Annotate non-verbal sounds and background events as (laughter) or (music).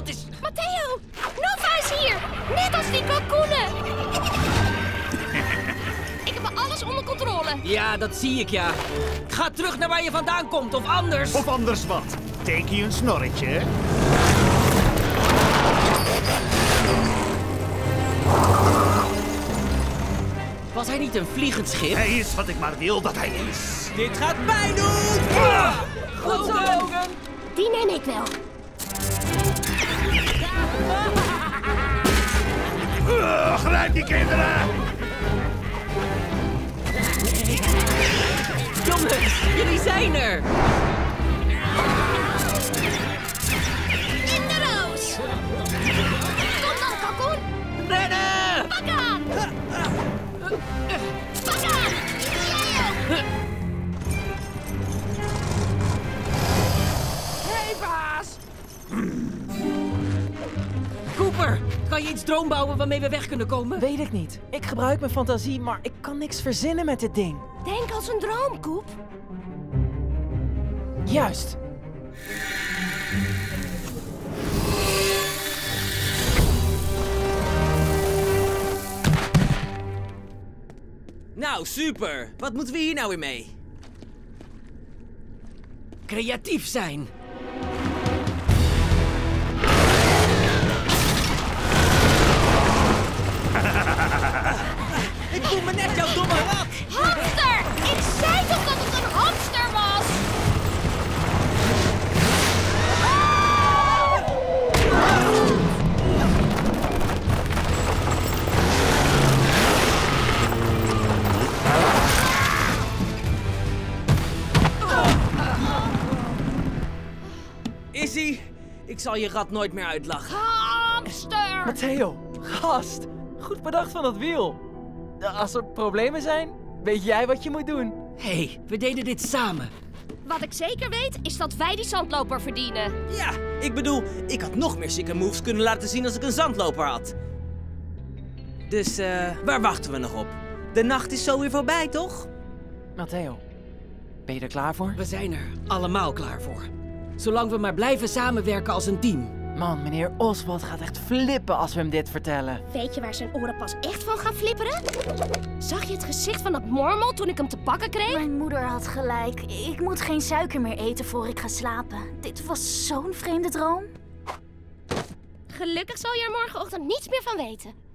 wat is... Matteo, Nova is hier. Net als die kalkoenen. (laughs) Ik heb alles onder controle. Ja, dat zie ik, ja. Ga terug naar waar je vandaan komt, of anders... Of anders wat? Teken je een snorretje? Was hij niet een vliegend schip? Hij is wat ik maar wil dat hij is. Dit gaat pijn doen! Goed zo, Logan! Die neem ik wel. Grijp die kinderen! Jongens, jullie zijn er! In de roos. Kom dan, kalkoen. Rennen! Pak aan. Pak aan. Jij ook. Hey, baas! Kan je iets droom bouwen waarmee we weg kunnen komen? Weet ik niet. Ik gebruik mijn fantasie, maar ik kan niks verzinnen met dit ding. Denk als een droom, Koep. Juist. Nou, super. Wat moeten we hier nou weer mee? Creatief zijn. Jouw domme rat. Hamster! Ik zei toch dat het een hamster was? Izzy, ik zal je rat nooit meer uitlachen. Hamster! Matteo, gast. Goed bedacht van dat wiel. Als er problemen zijn, weet jij wat je moet doen. Hé, hey, we deden dit samen. Wat ik zeker weet, is dat wij die zandloper verdienen. Ja, ik bedoel, ik had nog meer sikke moves kunnen laten zien als ik een zandloper had. Dus, eh, waar wachten we nog op? De nacht is zo weer voorbij, toch? Matteo, ben je er klaar voor? We zijn er allemaal klaar voor. Zolang we maar blijven samenwerken als een team. Man, meneer Oswald gaat echt flippen als we hem dit vertellen. Weet je waar zijn oren pas echt van gaan flipperen? Zag je het gezicht van dat mormel toen ik hem te pakken kreeg? Mijn moeder had gelijk. Ik moet geen suiker meer eten voor ik ga slapen. Dit was zo'n vreemde droom. Gelukkig zal je er morgenochtend niets meer van weten.